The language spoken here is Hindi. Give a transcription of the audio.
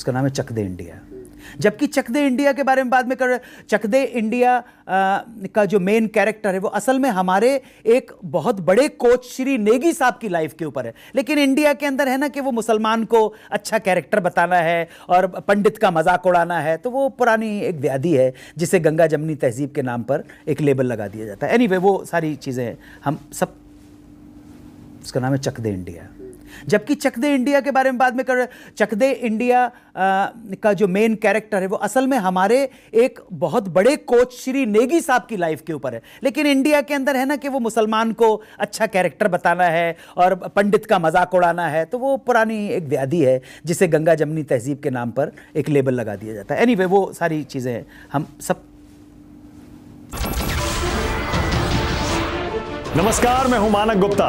उसका नाम है चक दे इंडिया। जबकि चक दे इंडिया के बारे में बाद में कर चक दे इंडिया आ, का जो मेन कैरेक्टर है वो असल में हमारे एक बहुत बड़े कोच श्री नेगी साहब की लाइफ के ऊपर है। लेकिन इंडिया के अंदर है ना कि वो मुसलमान को अच्छा कैरेक्टर बताना है और पंडित का मज़ाक उड़ाना है तो वो पुरानी एक व्याधि है जिसे गंगा जमनी तहजीब के नाम पर एक लेबल लगा दिया जाता है। एनीवे वो सारी चीज़ें हम सब उसका नाम है चक दे इंडिया। जबकि चक दे इंडिया के बारे में बाद में कर चक दे इंडिया आ, का जो मेन कैरेक्टर है वो असल में हमारे एक बहुत बड़े कोच श्री नेगी साहब की लाइफ के ऊपर है। लेकिन इंडिया के अंदर है ना कि वो मुसलमान को अच्छा कैरेक्टर बताना है और पंडित का मज़ाक उड़ाना है तो वो पुरानी एक व्याधि है जिसे गंगा जमनी तहजीब के नाम पर एक लेबल लगा दिया जाता है। एनीवे वो सारी चीज़ें हैं। हम सब नमस्कार मैं हूँ मानक गुप्ता।